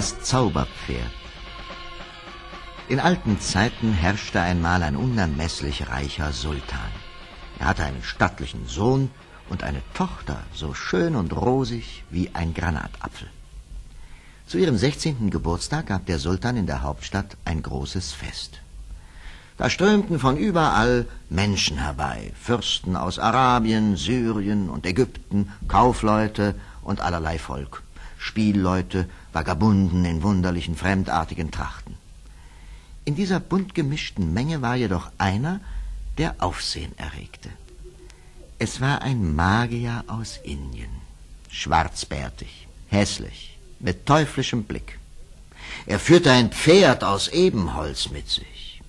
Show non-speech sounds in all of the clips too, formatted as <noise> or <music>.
Das Zauberpferd. In alten Zeiten herrschte einmal ein unermesslich reicher Sultan. Er hatte einen stattlichen Sohn und eine Tochter, so schön und rosig wie ein Granatapfel. Zu ihrem 16. Geburtstag gab der Sultan in der Hauptstadt ein großes Fest. Da strömten von überall Menschen herbei, Fürsten aus Arabien, Syrien und Ägypten, Kaufleute und allerlei Volk, Spielleute, Vagabunden in wunderlichen, fremdartigen Trachten. In dieser bunt gemischten Menge war jedoch einer, der Aufsehen erregte. Es war ein Magier aus Indien, schwarzbärtig, hässlich, mit teuflischem Blick. Er führte ein Pferd aus Ebenholz mit sich.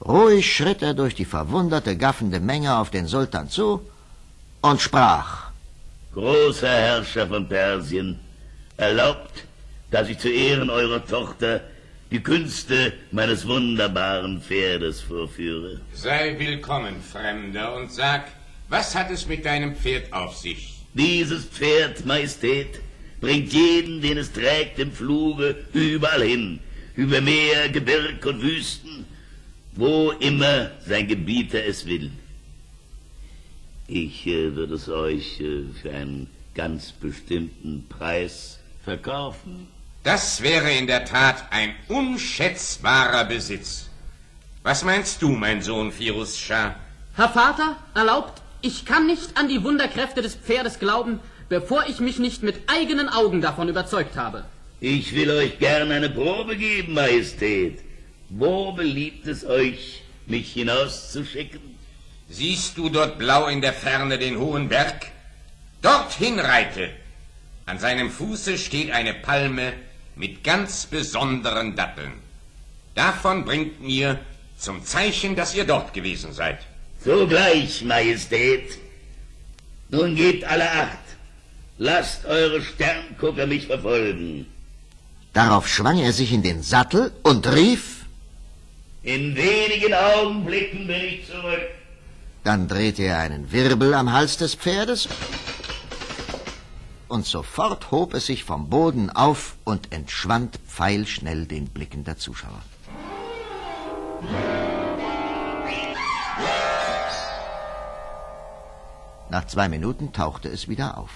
Ruhig schritt er durch die verwunderte, gaffende Menge auf den Sultan zu und sprach. Großer Herrscher von Persien, erlaubt, dass ich zu Ehren eurer Tochter die Künste meines wunderbaren Pferdes vorführe. Sei willkommen, Fremder, und sag, was hat es mit deinem Pferd auf sich? Dieses Pferd, Majestät, bringt jeden, den es trägt, im Fluge überall hin, über Meer, Gebirg und Wüsten, wo immer sein Gebieter es will. Ich äh, würde es euch äh, für einen ganz bestimmten Preis verkaufen. Das wäre in der Tat ein unschätzbarer Besitz. Was meinst du, mein Sohn Firus Shah? Herr Vater, erlaubt, ich kann nicht an die Wunderkräfte des Pferdes glauben, bevor ich mich nicht mit eigenen Augen davon überzeugt habe. Ich will euch gern eine Probe geben, Majestät. Wo beliebt es euch, mich hinauszuschicken? Siehst du dort blau in der Ferne den hohen Berg? Dorthin reite. An seinem Fuße steht eine Palme mit ganz besonderen Datteln. Davon bringt mir zum Zeichen, dass ihr dort gewesen seid. Sogleich, Majestät. Nun gebt alle Acht. Lasst eure Sterngucker mich verfolgen. Darauf schwang er sich in den Sattel und rief in wenigen Augenblicken bin ich zurück. Dann drehte er einen Wirbel am Hals des Pferdes und sofort hob es sich vom Boden auf und entschwand pfeilschnell den Blicken der Zuschauer. Nach zwei Minuten tauchte es wieder auf.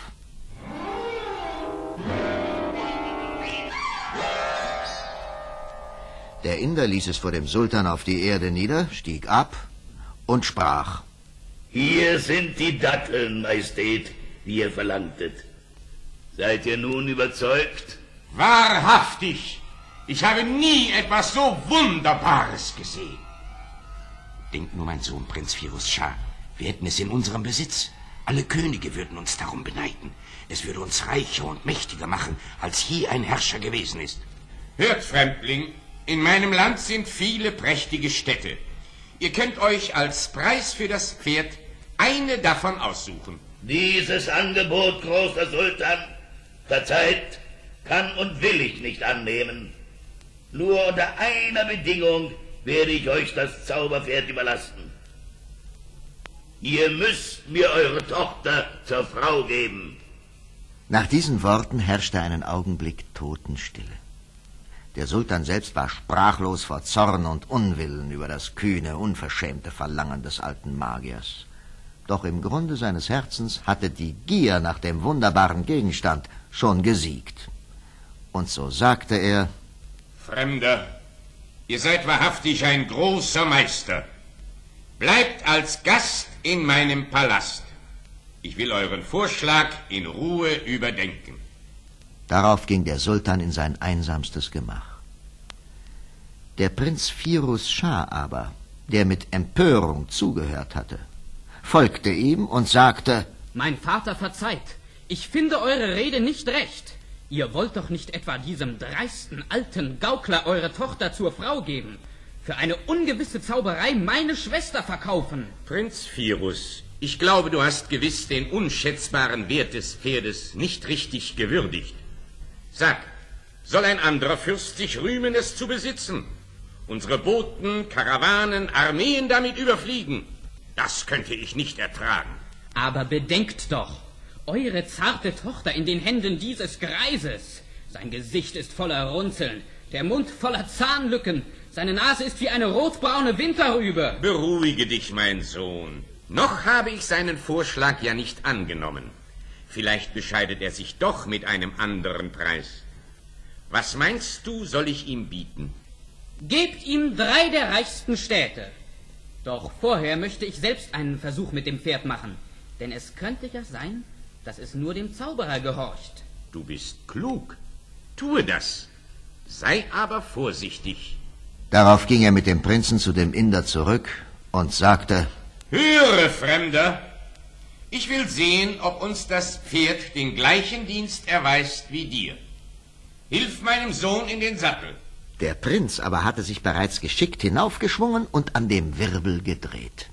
Der Inder ließ es vor dem Sultan auf die Erde nieder, stieg ab und sprach. Hier sind die Datteln, Majestät, die ihr verlangtet. Seid ihr nun überzeugt? Wahrhaftig, ich habe nie etwas so Wunderbares gesehen. Denk nur, mein Sohn, Prinz Firus Schah, wir hätten es in unserem Besitz. Alle Könige würden uns darum beneiden. Es würde uns reicher und mächtiger machen, als je ein Herrscher gewesen ist. Hört, Fremdling, in meinem Land sind viele prächtige Städte. Ihr könnt euch als Preis für das Pferd eine davon aussuchen. Dieses Angebot, großer Sultan, verzeiht, kann und will ich nicht annehmen. Nur unter einer Bedingung werde ich euch das Zauberpferd überlassen. Ihr müsst mir eure Tochter zur Frau geben. Nach diesen Worten herrschte einen Augenblick Totenstille. Der Sultan selbst war sprachlos vor Zorn und Unwillen über das kühne, unverschämte Verlangen des alten Magiers. Doch im Grunde seines Herzens hatte die Gier nach dem wunderbaren Gegenstand schon gesiegt. Und so sagte er Fremder, ihr seid wahrhaftig ein großer Meister. Bleibt als Gast in meinem Palast. Ich will euren Vorschlag in Ruhe überdenken. Darauf ging der Sultan in sein einsamstes Gemach. Der Prinz Firus Schah aber, der mit Empörung zugehört hatte, folgte ihm und sagte Mein Vater verzeiht, ich finde eure Rede nicht recht. Ihr wollt doch nicht etwa diesem dreisten alten Gaukler eure Tochter zur Frau geben, für eine ungewisse Zauberei meine Schwester verkaufen. Prinz Firus, ich glaube, du hast gewiss den unschätzbaren Wert des Pferdes nicht richtig gewürdigt. Sag, soll ein anderer Fürst sich rühmen, es zu besitzen? Unsere Boten, Karawanen, Armeen damit überfliegen? Das könnte ich nicht ertragen. Aber bedenkt doch, eure zarte Tochter in den Händen dieses Greises. Sein Gesicht ist voller Runzeln, der Mund voller Zahnlücken, seine Nase ist wie eine rotbraune Winterrübe. Beruhige dich, mein Sohn. Noch habe ich seinen Vorschlag ja nicht angenommen. Vielleicht bescheidet er sich doch mit einem anderen Preis. Was meinst du, soll ich ihm bieten? Gebt ihm drei der reichsten Städte. Doch vorher möchte ich selbst einen Versuch mit dem Pferd machen. Denn es könnte ja sein, dass es nur dem Zauberer gehorcht. Du bist klug. Tue das. Sei aber vorsichtig. Darauf ging er mit dem Prinzen zu dem Inder zurück und sagte, Höre, Fremder, ich will sehen, ob uns das Pferd den gleichen Dienst erweist wie dir. Hilf meinem Sohn in den Sattel. Der Prinz aber hatte sich bereits geschickt hinaufgeschwungen und an dem Wirbel gedreht.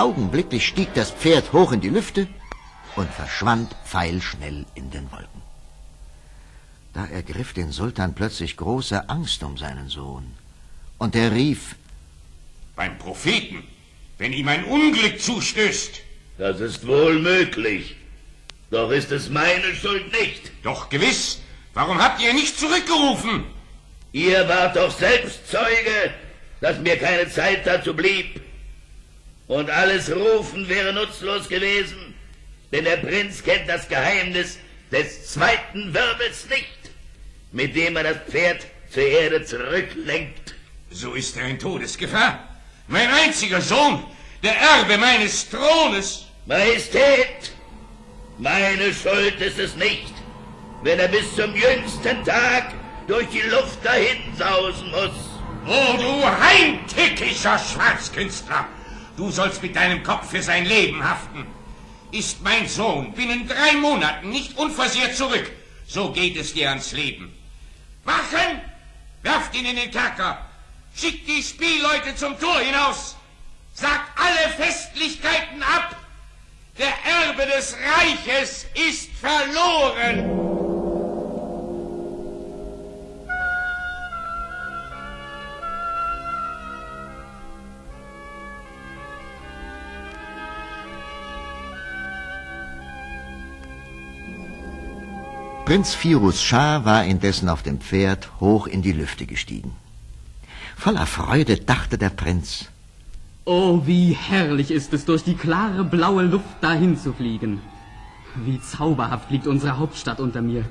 Augenblicklich stieg das Pferd hoch in die Lüfte und verschwand pfeilschnell in den Wolken. Da ergriff den Sultan plötzlich große Angst um seinen Sohn. Und er rief, Beim Propheten, wenn ihm ein Unglück zustößt. Das ist wohl möglich. Doch ist es meine Schuld nicht. Doch gewiss, warum habt ihr nicht zurückgerufen? Ihr wart doch selbst Zeuge, dass mir keine Zeit dazu blieb. Und alles Rufen wäre nutzlos gewesen, denn der Prinz kennt das Geheimnis des zweiten Wirbels nicht mit dem er das Pferd zur Erde zurücklenkt. So ist er in Todesgefahr. Mein einziger Sohn, der Erbe meines Thrones. Majestät, meine Schuld ist es nicht, wenn er bis zum jüngsten Tag durch die Luft dahin sausen muss. Oh, du heimtückischer Schwarzkünstler! Du sollst mit deinem Kopf für sein Leben haften. Ist mein Sohn binnen drei Monaten nicht unversehrt zurück, so geht es dir ans Leben. Wachen! Werft ihn in den Kerker! Schickt die Spielleute zum Tor hinaus! Sagt alle Festlichkeiten ab! Der Erbe des Reiches ist verloren! Prinz Firuz Schah war indessen auf dem Pferd hoch in die Lüfte gestiegen. Voller Freude dachte der Prinz. Oh, wie herrlich ist es, durch die klare blaue Luft dahin zu fliegen. Wie zauberhaft liegt unsere Hauptstadt unter mir.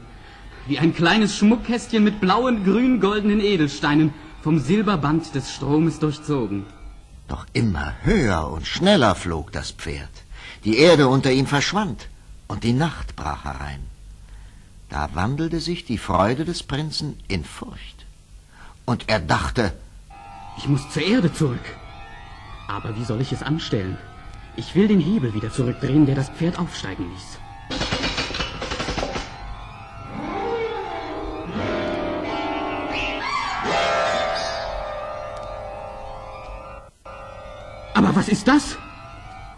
Wie ein kleines Schmuckkästchen mit blauen, grün-goldenen Edelsteinen, vom Silberband des Stromes durchzogen. Doch immer höher und schneller flog das Pferd. Die Erde unter ihm verschwand und die Nacht brach herein. Da wandelte sich die Freude des Prinzen in Furcht. Und er dachte, ich muss zur Erde zurück. Aber wie soll ich es anstellen? Ich will den Hebel wieder zurückdrehen, der das Pferd aufsteigen ließ. Aber was ist das?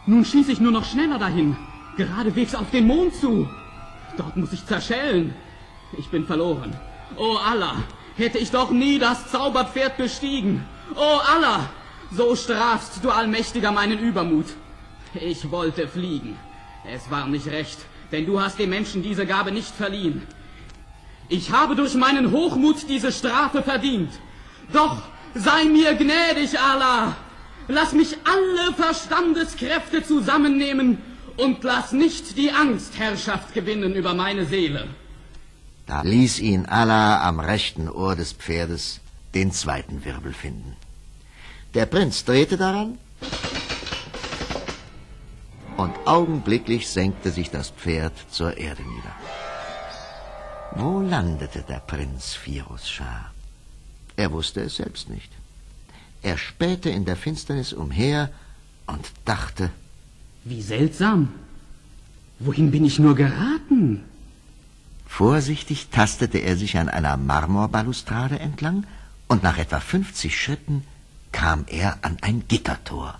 Nun schieße ich nur noch schneller dahin, geradewegs auf den Mond zu. Dort muss ich zerschellen. Ich bin verloren. Oh Allah, hätte ich doch nie das Zauberpferd bestiegen. Oh Allah, so strafst du Allmächtiger meinen Übermut. Ich wollte fliegen. Es war nicht recht, denn du hast dem Menschen diese Gabe nicht verliehen. Ich habe durch meinen Hochmut diese Strafe verdient. Doch sei mir gnädig, Allah. Lass mich alle Verstandeskräfte zusammennehmen und lass nicht die Angst Herrschaft gewinnen über meine Seele. Da ließ ihn Allah am rechten Ohr des Pferdes den zweiten Wirbel finden. Der Prinz drehte daran und augenblicklich senkte sich das Pferd zur Erde nieder. Wo landete der Prinz Firus Schah? Er wusste es selbst nicht. Er spähte in der Finsternis umher und dachte, wie seltsam. Wohin bin ich nur geraten? Vorsichtig tastete er sich an einer Marmorbalustrade entlang und nach etwa 50 Schritten kam er an ein Gittertor.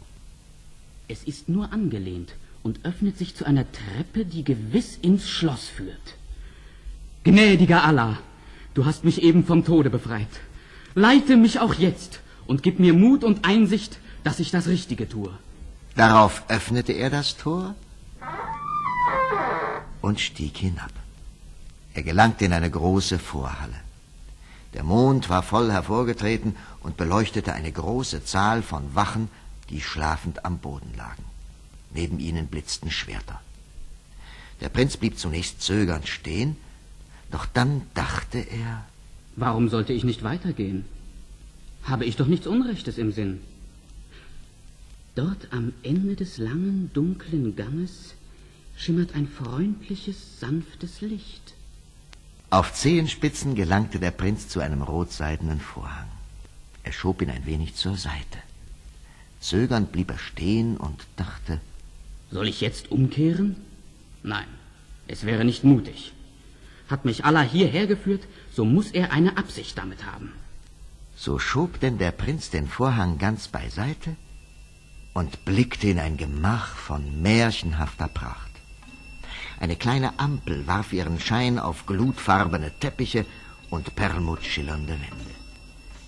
Es ist nur angelehnt und öffnet sich zu einer Treppe, die gewiss ins Schloss führt. Gnädiger Allah, du hast mich eben vom Tode befreit. Leite mich auch jetzt und gib mir Mut und Einsicht, dass ich das Richtige tue. Darauf öffnete er das Tor und stieg hinab. Er gelangte in eine große Vorhalle. Der Mond war voll hervorgetreten und beleuchtete eine große Zahl von Wachen, die schlafend am Boden lagen. Neben ihnen blitzten Schwerter. Der Prinz blieb zunächst zögernd stehen, doch dann dachte er. Warum sollte ich nicht weitergehen? Habe ich doch nichts Unrechtes im Sinn. Dort am Ende des langen, dunklen Ganges schimmert ein freundliches, sanftes Licht. Auf Zehenspitzen gelangte der Prinz zu einem rotseidenen Vorhang. Er schob ihn ein wenig zur Seite. Zögernd blieb er stehen und dachte, Soll ich jetzt umkehren? Nein, es wäre nicht mutig. Hat mich Allah hierher geführt, so muss er eine Absicht damit haben. So schob denn der Prinz den Vorhang ganz beiseite und blickte in ein Gemach von märchenhafter Pracht. Eine kleine Ampel warf ihren Schein auf glutfarbene Teppiche und perlmuttschillernde Wände.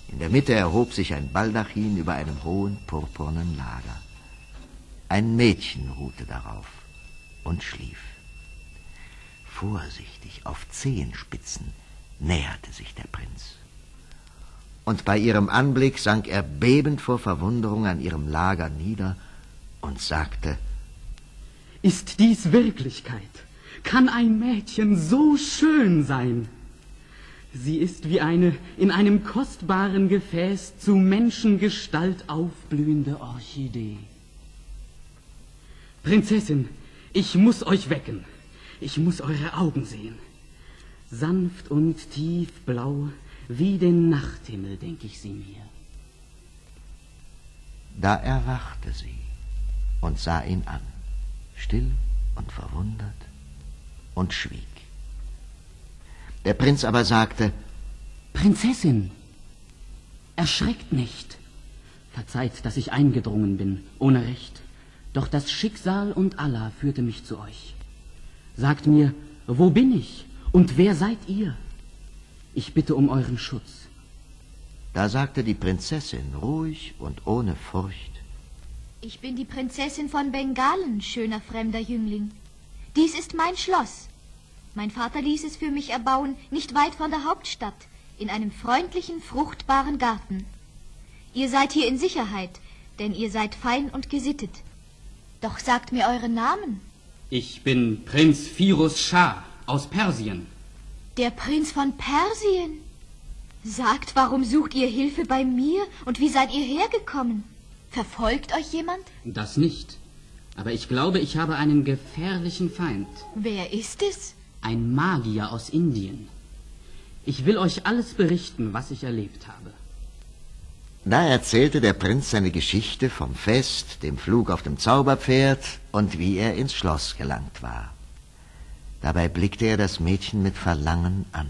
In der Mitte erhob sich ein Baldachin über einem hohen purpurnen Lager. Ein Mädchen ruhte darauf und schlief. Vorsichtig auf Zehenspitzen näherte sich der Prinz. Und bei ihrem Anblick sank er bebend vor Verwunderung an ihrem Lager nieder und sagte, Ist dies Wirklichkeit? Kann ein Mädchen so schön sein? Sie ist wie eine in einem kostbaren Gefäß zu Menschengestalt aufblühende Orchidee. Prinzessin, ich muss euch wecken. Ich muss eure Augen sehen. Sanft und tiefblau, wie den Nachthimmel, denk ich sie mir. Da erwachte sie und sah ihn an, still und verwundert, und schwieg. Der Prinz aber sagte, Prinzessin, erschreckt nicht. Verzeiht, dass ich eingedrungen bin, ohne Recht. Doch das Schicksal und Allah führte mich zu euch. Sagt mir, wo bin ich und wer seid ihr? Ich bitte um euren Schutz. Da sagte die Prinzessin ruhig und ohne Furcht. Ich bin die Prinzessin von Bengalen, schöner fremder Jüngling. Dies ist mein Schloss. Mein Vater ließ es für mich erbauen, nicht weit von der Hauptstadt, in einem freundlichen, fruchtbaren Garten. Ihr seid hier in Sicherheit, denn ihr seid fein und gesittet. Doch sagt mir euren Namen. Ich bin Prinz Firus Schah aus Persien. Der Prinz von Persien. Sagt, warum sucht ihr Hilfe bei mir und wie seid ihr hergekommen? Verfolgt euch jemand? Das nicht. Aber ich glaube, ich habe einen gefährlichen Feind. Wer ist es? Ein Magier aus Indien. Ich will euch alles berichten, was ich erlebt habe. Da erzählte der Prinz seine Geschichte vom Fest, dem Flug auf dem Zauberpferd und wie er ins Schloss gelangt war. Dabei blickte er das Mädchen mit Verlangen an,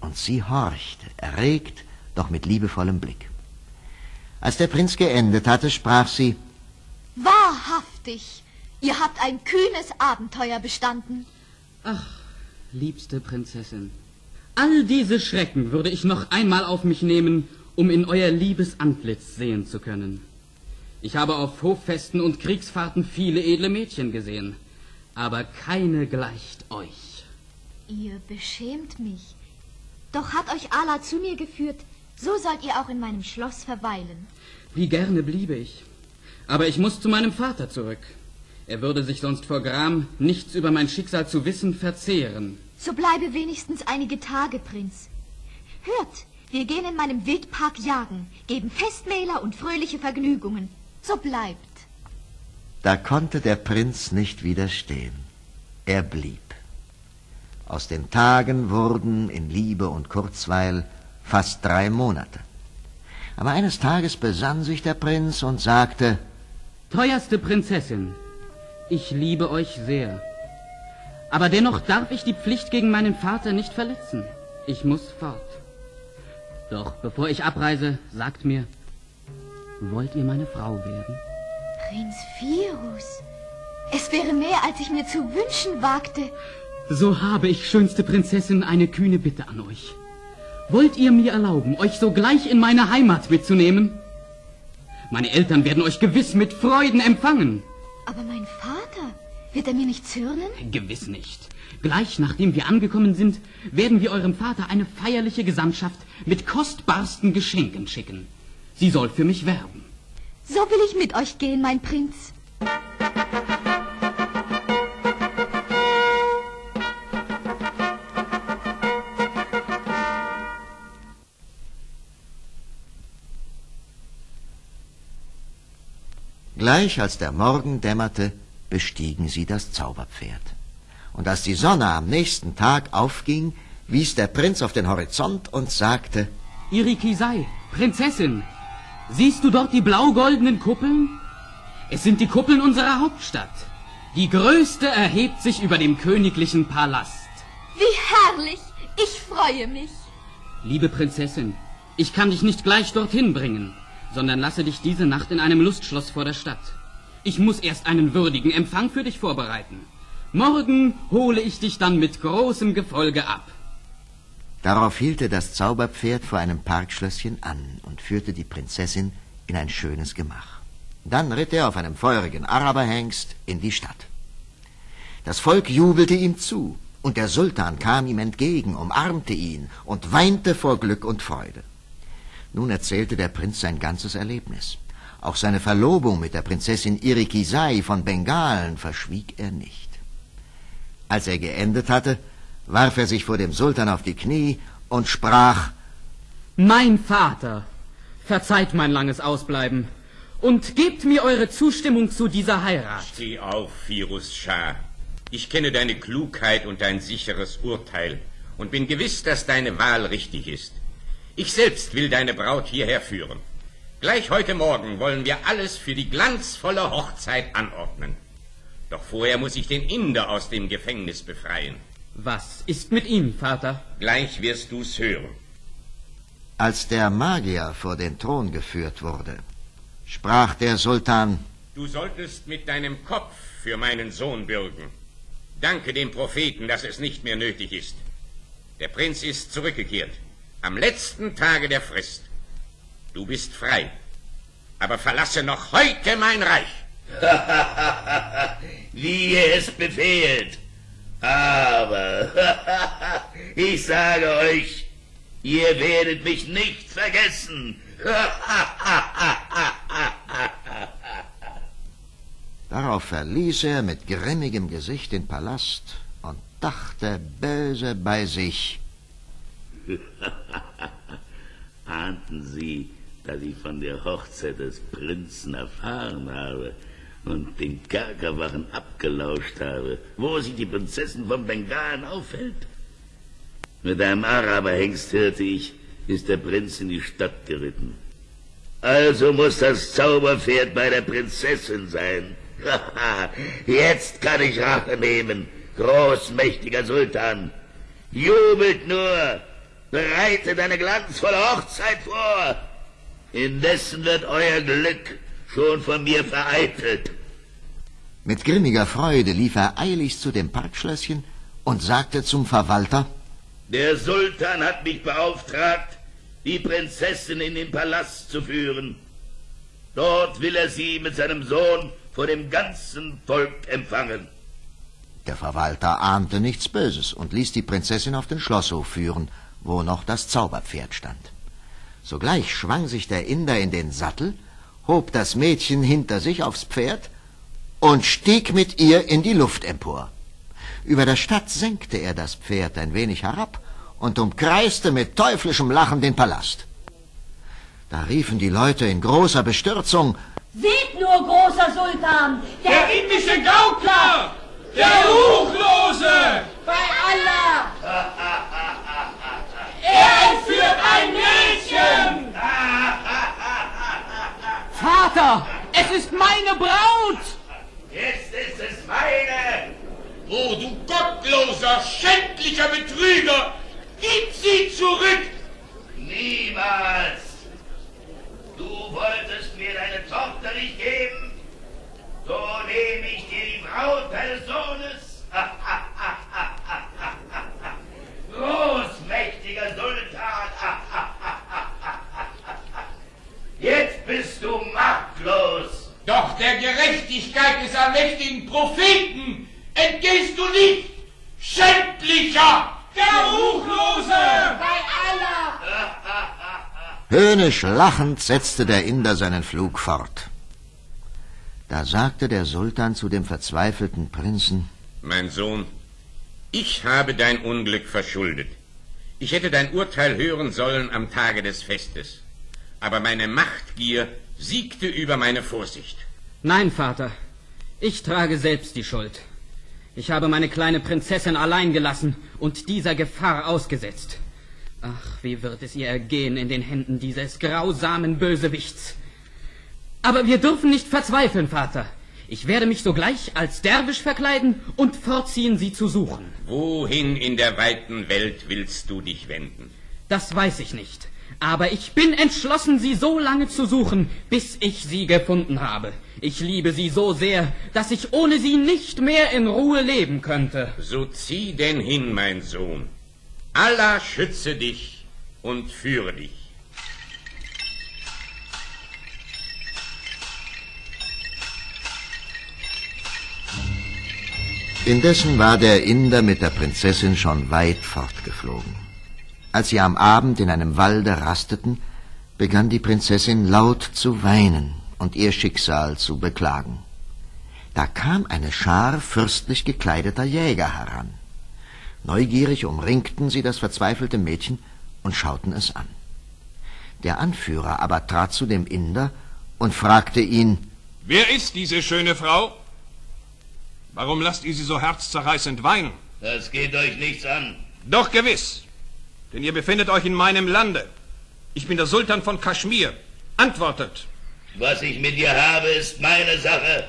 und sie horchte, erregt, doch mit liebevollem Blick. Als der Prinz geendet hatte, sprach sie Wahrhaftig, ihr habt ein kühnes Abenteuer bestanden. Ach, liebste Prinzessin, all diese Schrecken würde ich noch einmal auf mich nehmen, um in euer liebes Antlitz sehen zu können. Ich habe auf Hoffesten und Kriegsfahrten viele edle Mädchen gesehen, aber keine gleicht euch. Ihr beschämt mich. Doch hat euch Allah zu mir geführt, so sollt ihr auch in meinem Schloss verweilen. Wie gerne bliebe ich. Aber ich muss zu meinem Vater zurück. Er würde sich sonst vor Gram, nichts über mein Schicksal zu wissen, verzehren. So bleibe wenigstens einige Tage, Prinz. Hört, wir gehen in meinem Wildpark jagen, geben Festmähler und fröhliche Vergnügungen. So bleibt. Da konnte der Prinz nicht widerstehen. Er blieb. Aus den Tagen wurden in Liebe und Kurzweil fast drei Monate. Aber eines Tages besann sich der Prinz und sagte, Teuerste Prinzessin, ich liebe euch sehr. Aber dennoch darf ich die Pflicht gegen meinen Vater nicht verletzen. Ich muss fort. Doch bevor ich abreise, sagt mir, wollt ihr meine Frau werden? Prinz Firus, es wäre mehr, als ich mir zu wünschen wagte. So habe ich, schönste Prinzessin, eine kühne Bitte an euch. Wollt ihr mir erlauben, euch sogleich in meine Heimat mitzunehmen? Meine Eltern werden euch gewiss mit Freuden empfangen. Aber mein Vater, Wird er mir nicht zürnen? Gewiss nicht. Gleich nachdem wir angekommen sind, werden wir eurem Vater eine feierliche Gesandtschaft mit kostbarsten Geschenken schicken. Sie soll für mich werben. So will ich mit euch gehen, mein Prinz. Gleich als der Morgen dämmerte, bestiegen sie das Zauberpferd. Und als die Sonne am nächsten Tag aufging, wies der Prinz auf den Horizont und sagte Irikisei, Prinzessin, siehst du dort die blau-goldenen Kuppeln? Es sind die Kuppeln unserer Hauptstadt. Die größte erhebt sich über dem königlichen Palast. Wie herrlich! Ich freue mich. Liebe Prinzessin, ich kann dich nicht gleich dorthin bringen, sondern lasse dich diese Nacht in einem Lustschloss vor der Stadt. Ich muss erst einen würdigen Empfang für dich vorbereiten. Morgen hole ich dich dann mit großem Gefolge ab. Darauf hielt er das Zauberpferd vor einem Parkschlösschen an und führte die Prinzessin in ein schönes Gemach. Dann ritt er auf einem feurigen Araberhengst in die Stadt. Das Volk jubelte ihm zu, und der Sultan kam ihm entgegen, umarmte ihn und weinte vor Glück und Freude. Nun erzählte der Prinz sein ganzes Erlebnis. Auch seine Verlobung mit der Prinzessin Irikisai von Bengalen verschwieg er nicht. Als er geendet hatte, warf er sich vor dem Sultan auf die Knie und sprach Mein Vater, verzeiht mein langes Ausbleiben und gebt mir eure Zustimmung zu dieser Heirat. Steh auf, Firus Schah. Ich kenne deine Klugheit und dein sicheres Urteil und bin gewiss, dass deine Wahl richtig ist. Ich selbst will deine Braut hierher führen. Gleich heute Morgen wollen wir alles für die glanzvolle Hochzeit anordnen. Doch vorher muss ich den Inder aus dem Gefängnis befreien. Was ist mit ihm, Vater? Gleich wirst du's hören. Als der Magier vor den Thron geführt wurde, sprach der Sultan Du solltest mit deinem Kopf für meinen Sohn bürgen. Danke dem Propheten, dass es nicht mehr nötig ist. Der Prinz ist zurückgekehrt. Am letzten Tage der Frist. Du bist frei. Aber verlasse noch heute mein Reich. <laughs> Wie ihr es befehlt. Aber <laughs> ich sage euch, ihr werdet mich nicht vergessen. <laughs> Darauf verließ er mit grimmigem Gesicht den Palast und dachte böse bei sich. <laughs> Ahnten Sie, dass ich von der Hochzeit des Prinzen erfahren habe und den Kerkerwachen abgelauscht habe, wo sich die Prinzessin von Bengalen aufhält? Mit einem Araberhengst hörte ich, ist der Prinz in die Stadt geritten. Also muss das Zauberpferd bei der Prinzessin sein. <laughs> Jetzt kann ich Rache nehmen, großmächtiger Sultan. Jubelt nur, bereitet eine glanzvolle Hochzeit vor. Indessen wird euer Glück schon von mir vereitelt. Mit grimmiger Freude lief er eilig zu dem Parkschlösschen und sagte zum Verwalter Der Sultan hat mich beauftragt, die Prinzessin in den Palast zu führen. Dort will er sie mit seinem Sohn vor dem ganzen Volk empfangen. Der Verwalter ahnte nichts Böses und ließ die Prinzessin auf den Schlosshof führen, wo noch das Zauberpferd stand. Sogleich schwang sich der Inder in den Sattel, hob das Mädchen hinter sich aufs Pferd und stieg mit ihr in die Luft empor. Über der Stadt senkte er das Pferd ein wenig herab und umkreiste mit teuflischem Lachen den Palast. Da riefen die Leute in großer Bestürzung Seht nur, großer Sultan, Der indische Gaukler! Der Ruchlose! bei Allah! <laughs> Er entführt ein Mädchen! Vater, es ist meine Braut! Jetzt ist es meine! Oh, du gottloser, schändlicher Betrüger! Gib sie zurück! Niemals! Du wolltest mir deine Tochter nicht geben? So nehme ich dir die Braut deines Sohnes. Großmächtiger Sultan. Jetzt du allmächtigen Propheten nicht! Schändlicher! Der Ruchlose! Bei Allah! Höhnisch lachend setzte der Inder seinen Flug fort. Da sagte der Sultan zu dem verzweifelten Prinzen, Mein Sohn, ich habe dein Unglück verschuldet. Ich hätte dein Urteil hören sollen am Tage des Festes. Aber meine Machtgier siegte über meine Vorsicht. Nein, Vater, ich trage selbst die Schuld. Ich habe meine kleine Prinzessin allein gelassen und dieser Gefahr ausgesetzt. Ach, wie wird es ihr ergehen in den Händen dieses grausamen Bösewichts. Aber wir dürfen nicht verzweifeln, Vater. Ich werde mich sogleich als Derwisch verkleiden und fortziehen, sie zu suchen. Wohin in der weiten Welt willst du dich wenden? Das weiß ich nicht. Aber ich bin entschlossen, sie so lange zu suchen, bis ich sie gefunden habe. Ich liebe sie so sehr, dass ich ohne sie nicht mehr in Ruhe leben könnte. So zieh denn hin, mein Sohn. Allah schütze dich und führe dich. Indessen war der Inder mit der Prinzessin schon weit fortgeflogen. Als sie am Abend in einem Walde rasteten, begann die Prinzessin laut zu weinen und ihr Schicksal zu beklagen. Da kam eine Schar fürstlich gekleideter Jäger heran. Neugierig umringten sie das verzweifelte Mädchen und schauten es an. Der Anführer aber trat zu dem Inder und fragte ihn, Wer ist diese schöne Frau? Warum lasst ihr sie so herzzerreißend weinen? Das geht euch nichts an. Doch gewiss, denn ihr befindet euch in meinem Lande. Ich bin der Sultan von Kaschmir. Antwortet. Was ich mit ihr habe, ist meine Sache.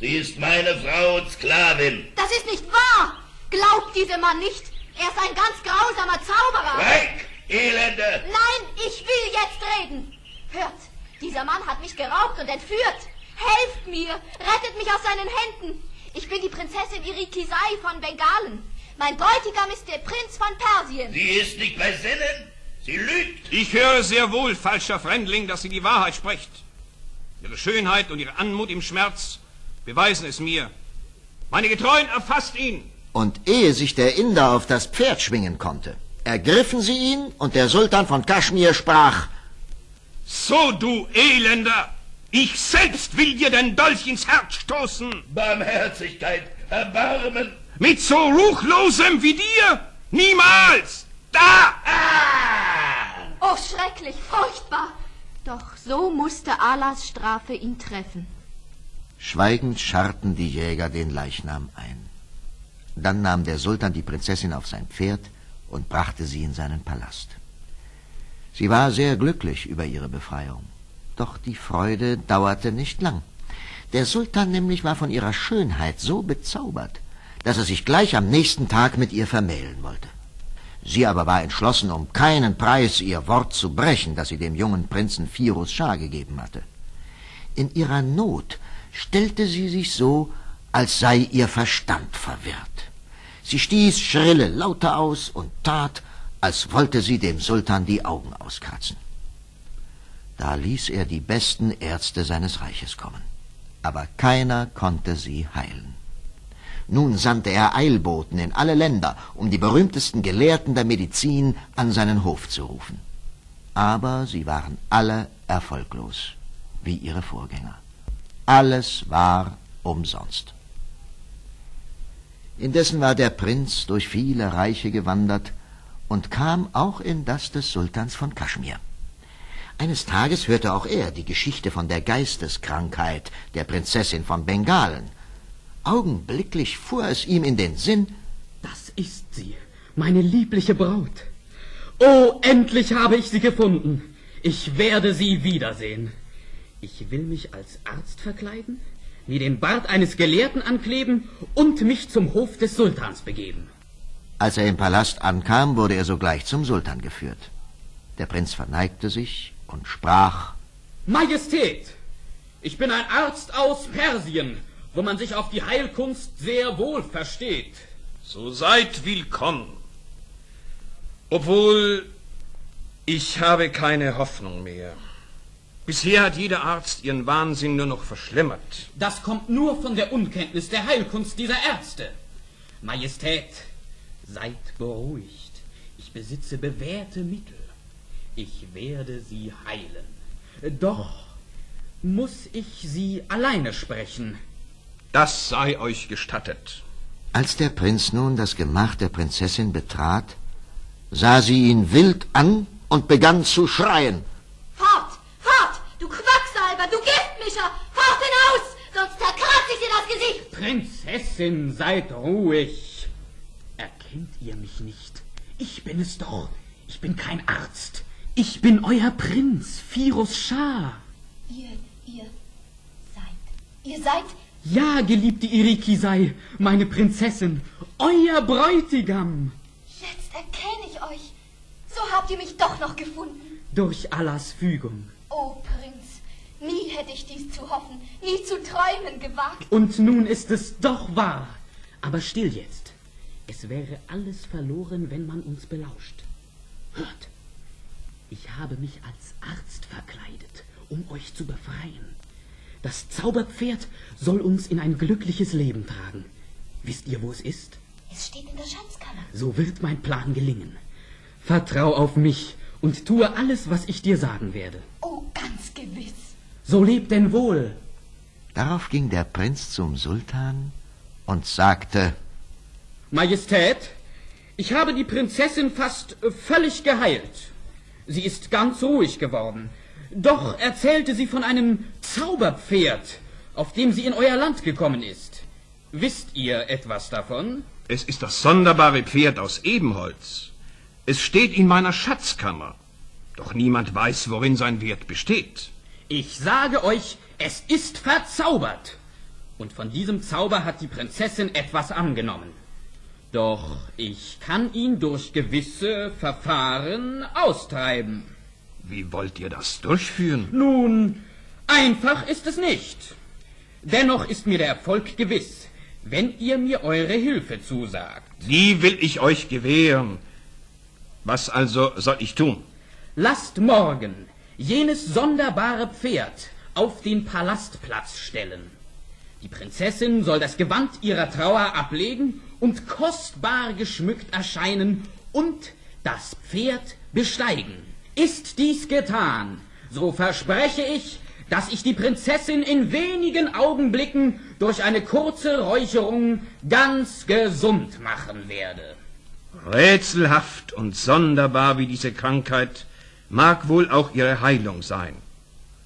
Sie ist meine Frau und Sklavin. Das ist nicht wahr! Glaubt diesem Mann nicht! Er ist ein ganz grausamer Zauberer! Weg, Elende! Nein, ich will jetzt reden! Hört, dieser Mann hat mich geraubt und entführt! Helft mir! Rettet mich aus seinen Händen! Ich bin die Prinzessin Irikisai von Bengalen. Mein Bräutigam ist der Prinz von Persien. Sie ist nicht bei Sinnen. Sie lügt. Ich höre sehr wohl, falscher Fremdling, dass sie die Wahrheit spricht. Ihre Schönheit und ihre Anmut im Schmerz beweisen es mir. Meine Getreuen erfasst ihn. Und ehe sich der Inder auf das Pferd schwingen konnte, ergriffen sie ihn und der Sultan von Kaschmir sprach, So, du Elender, ich selbst will dir den Dolch ins Herz stoßen. Barmherzigkeit, Erbarmen. Mit so Ruchlosem wie dir? Niemals! Da! Ah! Oh, schrecklich, furchtbar! Doch so musste Allahs Strafe ihn treffen. Schweigend scharrten die Jäger den Leichnam ein. Dann nahm der Sultan die Prinzessin auf sein Pferd und brachte sie in seinen Palast. Sie war sehr glücklich über ihre Befreiung. Doch die Freude dauerte nicht lang. Der Sultan nämlich war von ihrer Schönheit so bezaubert, dass er sich gleich am nächsten Tag mit ihr vermählen wollte. Sie aber war entschlossen, um keinen Preis ihr Wort zu brechen, das sie dem jungen Prinzen Firus Schah gegeben hatte. In ihrer Not stellte sie sich so, als sei ihr Verstand verwirrt. Sie stieß schrille Laute aus und tat, als wollte sie dem Sultan die Augen auskratzen. Da ließ er die besten Ärzte seines Reiches kommen, aber keiner konnte sie heilen. Nun sandte er Eilboten in alle Länder, um die berühmtesten Gelehrten der Medizin an seinen Hof zu rufen. Aber sie waren alle erfolglos, wie ihre Vorgänger. Alles war umsonst. Indessen war der Prinz durch viele Reiche gewandert und kam auch in das des Sultans von Kaschmir. Eines Tages hörte auch er die Geschichte von der Geisteskrankheit der Prinzessin von Bengalen. Augenblicklich fuhr es ihm in den Sinn, Das ist sie, meine liebliche Braut. Oh, endlich habe ich sie gefunden. Ich werde sie wiedersehen. Ich will mich als Arzt verkleiden, mir den Bart eines Gelehrten ankleben und mich zum Hof des Sultans begeben. Als er im Palast ankam, wurde er sogleich zum Sultan geführt. Der Prinz verneigte sich und sprach Majestät, ich bin ein Arzt aus Persien, wo man sich auf die Heilkunst sehr wohl versteht. So seid willkommen. Obwohl ich habe keine Hoffnung mehr. Bisher hat jeder Arzt ihren Wahnsinn nur noch verschlimmert. Das kommt nur von der Unkenntnis der Heilkunst dieser Ärzte. Majestät, seid beruhigt. Ich besitze bewährte Mittel. Ich werde sie heilen. Doch muss ich sie alleine sprechen. Das sei euch gestattet. Als der Prinz nun das Gemach der Prinzessin betrat, sah sie ihn wild an und begann zu schreien. Fort, fort, du Quacksalber, du Giftmischer, fort hinaus, sonst zerkratze ich dir das Gesicht. Prinzessin, seid ruhig. Erkennt ihr mich nicht? Ich bin es doch. Ich bin kein Arzt. Ich bin euer Prinz, Firus Schah. Ihr, ihr seid, ihr seid... Ja, geliebte Irikisei, meine Prinzessin, euer Bräutigam. Jetzt erkenne ich euch. So habt ihr mich doch noch gefunden. Durch Allahs Fügung. Oh, Prinz, nie hätte ich dies zu hoffen, nie zu träumen gewagt. Und nun ist es doch wahr. Aber still jetzt. Es wäre alles verloren, wenn man uns belauscht. Hört, ich habe mich als Arzt verkleidet, um euch zu befreien. Das Zauberpferd soll uns in ein glückliches Leben tragen. Wisst ihr, wo es ist? Es steht in der Schatzkammer. So wird mein Plan gelingen. Vertrau auf mich und tue alles, was ich dir sagen werde. Oh, ganz gewiss. So lebt denn wohl. Darauf ging der Prinz zum Sultan und sagte, Majestät, ich habe die Prinzessin fast völlig geheilt. Sie ist ganz ruhig geworden. Doch erzählte sie von einem Zauberpferd, auf dem sie in euer Land gekommen ist. Wisst ihr etwas davon? Es ist das sonderbare Pferd aus Ebenholz. Es steht in meiner Schatzkammer. Doch niemand weiß, worin sein Wert besteht. Ich sage euch, es ist verzaubert. Und von diesem Zauber hat die Prinzessin etwas angenommen. Doch ich kann ihn durch gewisse Verfahren austreiben. Wie wollt ihr das durchführen? Nun, einfach ist es nicht. Dennoch ist mir der Erfolg gewiss, wenn ihr mir eure Hilfe zusagt. Die will ich euch gewähren. Was also soll ich tun? Lasst morgen jenes sonderbare Pferd auf den Palastplatz stellen. Die Prinzessin soll das Gewand ihrer Trauer ablegen und kostbar geschmückt erscheinen und das Pferd besteigen. Ist dies getan, so verspreche ich, dass ich die Prinzessin in wenigen Augenblicken durch eine kurze Räucherung ganz gesund machen werde. Rätselhaft und sonderbar wie diese Krankheit mag wohl auch ihre Heilung sein.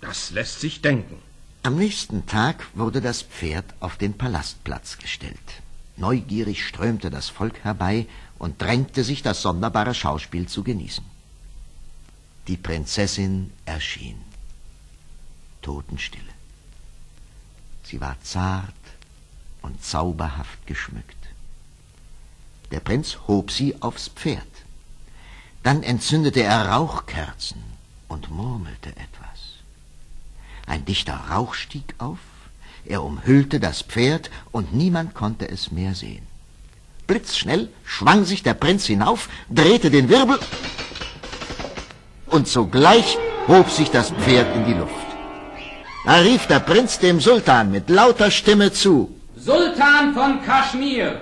Das lässt sich denken. Am nächsten Tag wurde das Pferd auf den Palastplatz gestellt. Neugierig strömte das Volk herbei und drängte sich, das sonderbare Schauspiel zu genießen. Die Prinzessin erschien. Totenstille. Sie war zart und zauberhaft geschmückt. Der Prinz hob sie aufs Pferd. Dann entzündete er Rauchkerzen und murmelte etwas. Ein dichter Rauch stieg auf, er umhüllte das Pferd und niemand konnte es mehr sehen. Blitzschnell schwang sich der Prinz hinauf, drehte den Wirbel und sogleich hob sich das Pferd in die Luft. Da rief der Prinz dem Sultan mit lauter Stimme zu. Sultan von Kaschmir,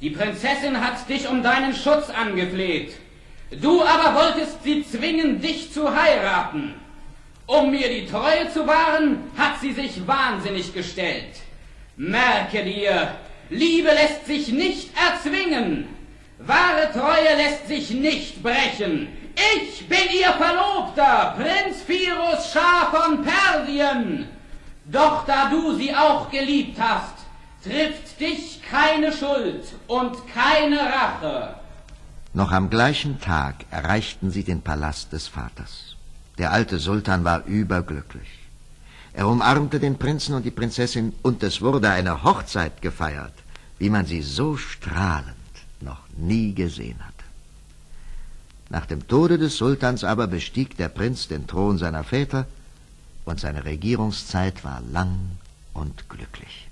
die Prinzessin hat dich um deinen Schutz angefleht. Du aber wolltest sie zwingen, dich zu heiraten. Um mir die Treue zu wahren, hat sie sich wahnsinnig gestellt. Merke dir, Liebe lässt sich nicht erzwingen. Wahre Treue lässt sich nicht brechen. Ich bin ihr Verlobter, Prinz Firus Schah von Persien. Doch da du sie auch geliebt hast, trifft dich keine Schuld und keine Rache. Noch am gleichen Tag erreichten sie den Palast des Vaters. Der alte Sultan war überglücklich. Er umarmte den Prinzen und die Prinzessin und es wurde eine Hochzeit gefeiert, wie man sie so strahlend noch nie gesehen hatte. Nach dem Tode des Sultans aber bestieg der Prinz den Thron seiner Väter und seine Regierungszeit war lang und glücklich.